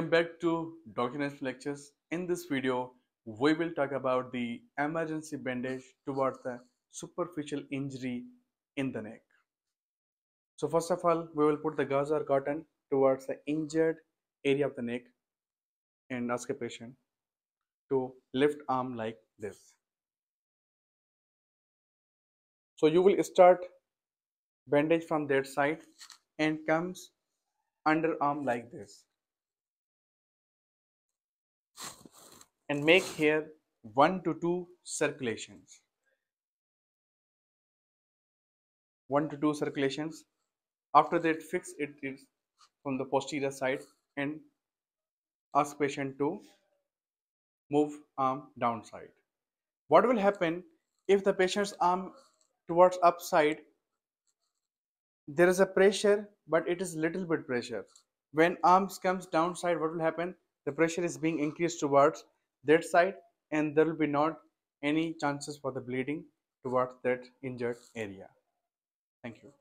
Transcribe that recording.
Welcome back to. Najam Lectures. In this video, we will talk about the emergency bandage towards the superficial injury in the neck. So first of all, we will put the gauze or cotton towards the injured area of the neck and ask a patient to lift arm like this. So you will start bandage from that side and comes under arm like this and make here 1 to 2 circulations. 1 to 2 circulations. After that fix it is from the posterior side and ask patient to move arm downside. What will happen if the patient's arm towards upside there is a pressure but it is little bit pressure. When arms comes downside what will happen? The pressure is being increased towards that side and there will be not any chances for the bleeding towards that injured area. Thank you